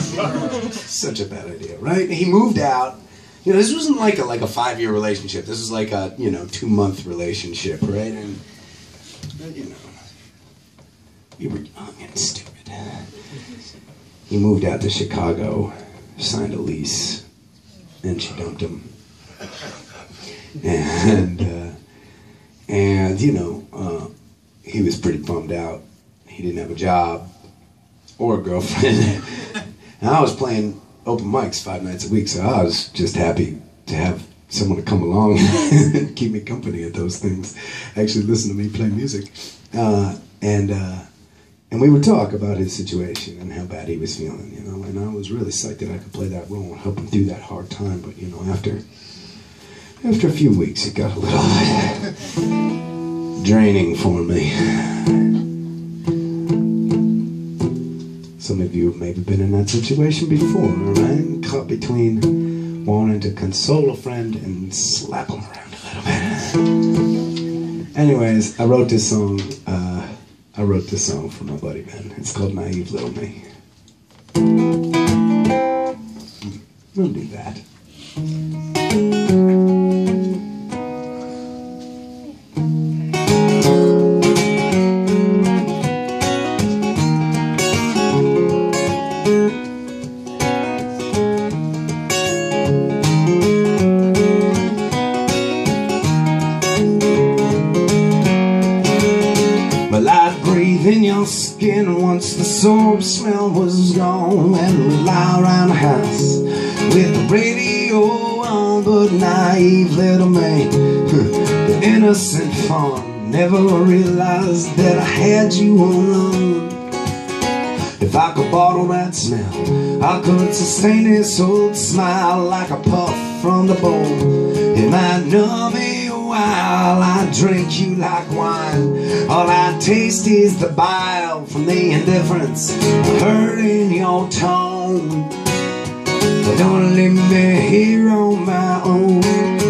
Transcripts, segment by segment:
Such a bad idea, right? He moved out. You know, this wasn't like a like a five year relationship. This was like a you know two month relationship, right? And you know, we were young and stupid. He moved out to Chicago, signed a lease, and she dumped him. And uh, and you know, uh, he was pretty bummed out. He didn't have a job or a girlfriend. and I was playing open mics five nights a week, so I was just happy to have someone to come along and keep me company at those things. Actually, listen to me play music, uh, and uh, and we would talk about his situation and how bad he was feeling, you know. And I was really psyched that I could play that role and help him through that hard time. But you know, after after a few weeks, it got a little draining for me. Of you have maybe been in that situation before, right? Caught between wanting to console a friend and slap them around a little bit. Anyways, I wrote this song. Uh, I wrote this song for my buddy Ben. It's called Naive Little Me. We'll do that. In your skin once the soap smell was gone. And we'd lie around the house with the radio on. But naive little me, the innocent fawn, never realized that I had you alone. If I could bottle that smell, I could sustain this old smile like a puff from the bowl. It might numb me while I drink you like wine. All I taste is the bile from the indifference I heard in your tone. But don't leave me here on my own.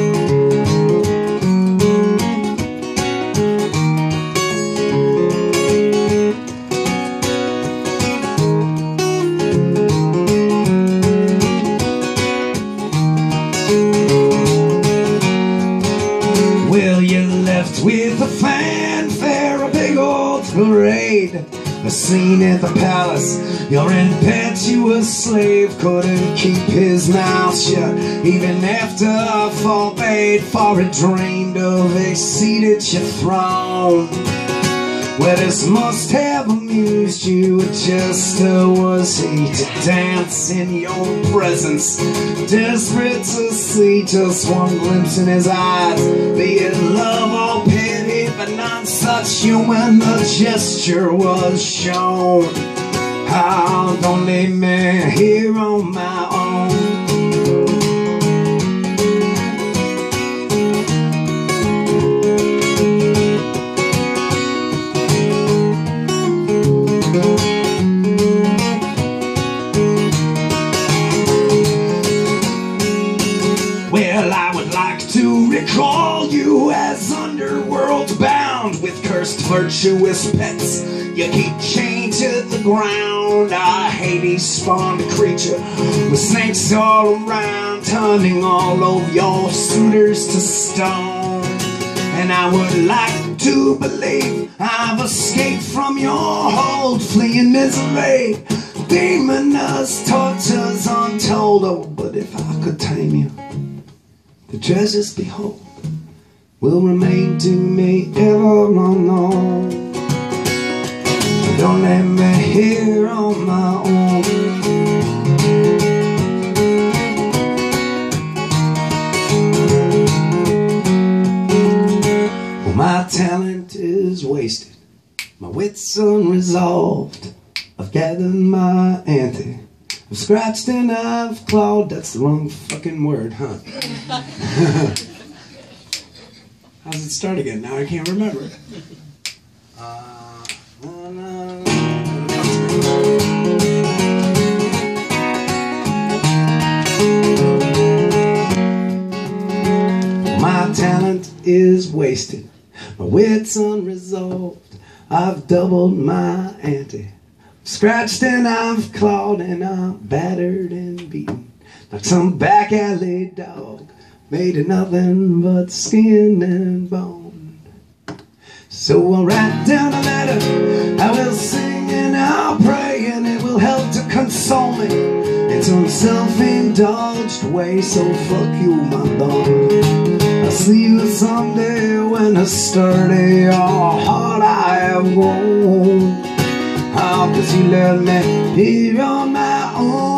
Well, you left with a fanfare, a big old parade. A scene at the palace, your impetuous slave couldn't keep his mouth shut. Even after a forbade, for it dreamed of at your throne. Well, this must have amused you, just uh, was he to dance in your presence. Desperate to see just one glimpse in his eyes, be it love or pity, but none such human a gesture was shown. How don't leave me here on my own. To recall you as underworld bound with cursed virtuous pets. You keep chained to the ground, a Hades spawned creature with snakes all around, turning all of your suitors to stone. And I would like to believe I've escaped from your hold, fleeing misery. Demonous tortures untold, oh, but if I could tame you, the treasures behold will remain to me ever unknown. Don't let me here on my own. Well, my talent is wasted, my wits unresolved. I've gathered my ante. Scratched and I've clawed. That's the wrong fucking word, huh? How's it start again? Now I can't remember. Uh. My talent is wasted, my wits unresolved. I've doubled my ante. Scratched and I've clawed and I've battered and beaten like some back alley dog made of nothing but skin and bone. So I'll write down a letter, I will sing and I'll pray, and it will help to console me in some self-indulged way. So fuck you, my dog. I'll see you someday when a sturdy heart I have grown. to love me here on my own.